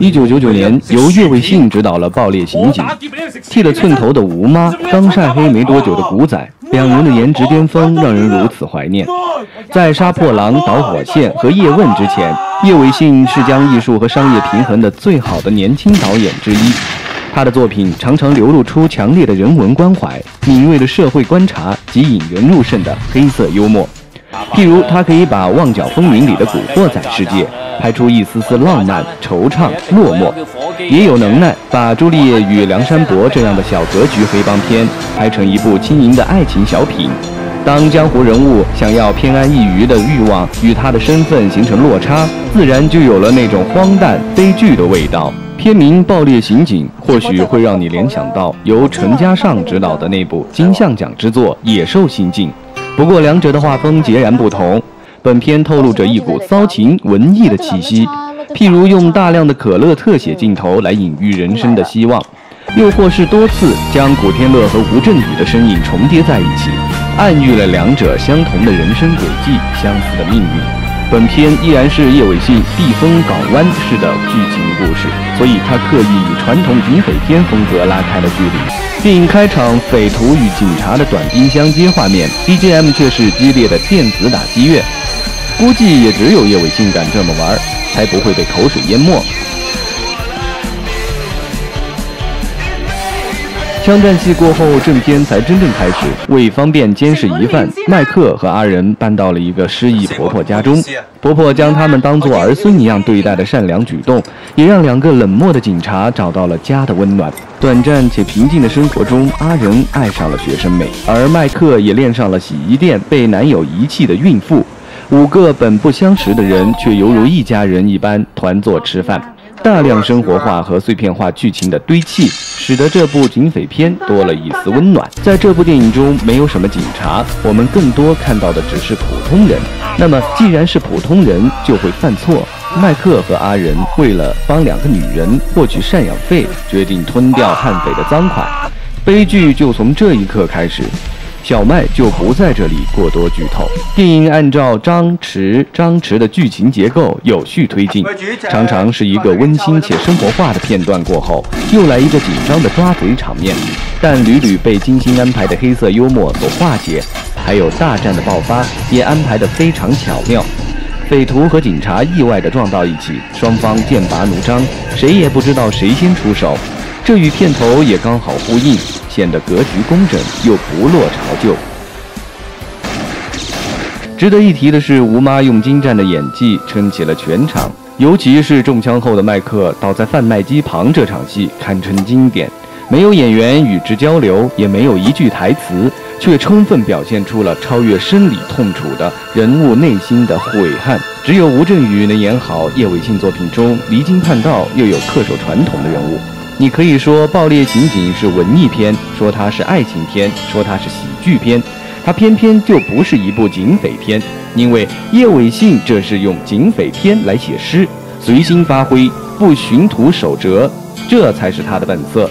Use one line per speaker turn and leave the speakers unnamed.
一九九九年，由叶伟信执导了《爆裂刑警》，剃了寸头的吴妈，刚晒黑没多久的古仔，两人的颜值巅峰让人如此怀念。在《杀破狼》《导火线》和《叶问》之前，叶伟信是将艺术和商业平衡的最好的年轻导演之一。他的作品常常流露出强烈的人文关怀、敏锐的社会观察及引人入胜的黑色幽默。譬如，他可以把《旺角风云》里的古惑仔世界拍出一丝丝浪漫、惆怅、落寞，也有能耐把朱丽叶与梁山伯这样的小格局黑帮片拍成一部轻盈的爱情小品。当江湖人物想要偏安一隅的欲望与他的身份形成落差，自然就有了那种荒诞悲剧的味道。片名《爆裂刑警》或许会让你联想到由陈嘉上执导的那部金像奖之作《野兽刑警》。不过，两者的画风截然不同。本片透露着一股骚情文艺的气息，譬如用大量的可乐特写镜头来隐喻人生的希望，又或是多次将古天乐和吴镇宇的身影重叠在一起，暗喻了两者相同的人生轨迹、相似的命运。本片依然是叶伟信避风港湾式的剧情故事，所以他刻意与传统警匪片风格拉开了距离。电影开场，匪徒与警察的短兵相接画面，BGM 却是激烈的电子打击乐。估计也只有叶伟信敢这么玩，才不会被口水淹没。枪战戏过后，正片才真正开始。为方便监视疑犯，麦克和阿仁搬到了一个失忆婆婆家中。婆婆将他们当作儿孙一样对待的善良举动，也让两个冷漠的警察找到了家的温暖。短暂且平静的生活中，阿仁爱上了学生妹，而麦克也恋上了洗衣店被男友遗弃的孕妇。五个本不相识的人，却犹如一家人一般团坐吃饭。大量生活化和碎片化剧情的堆砌，使得这部警匪片多了一丝温暖。在这部电影中，没有什么警察，我们更多看到的只是普通人。那么，既然是普通人，就会犯错。麦克和阿仁为了帮两个女人获取赡养费，决定吞掉悍匪的赃款，悲剧就从这一刻开始。小麦就不在这里过多剧透。电影按照张弛、张弛的剧情结构有序推进，常常是一个温馨且生活化的片段过后，又来一个紧张的抓贼场面，但屡屡被精心安排的黑色幽默所化解。还有大战的爆发也安排得非常巧妙，匪徒和警察意外地撞到一起，双方剑拔弩张，谁也不知道谁先出手。这与片头也刚好呼应，显得格局工整又不落潮旧。值得一提的是，吴妈用精湛的演技撑起了全场，尤其是中枪后的麦克倒在贩卖机旁这场戏堪称经典。没有演员与之交流，也没有一句台词，却充分表现出了超越生理痛楚的人物内心的悔恨。只有吴镇宇能演好叶伟信作品中离经叛道又有恪守传统的人物。你可以说《爆裂刑警》是文艺片，说它是爱情片，说它是喜剧片，它偏偏就不是一部警匪片。因为叶伟信这是用警匪片来写诗，随心发挥，不寻图守辙，这才是他的本色。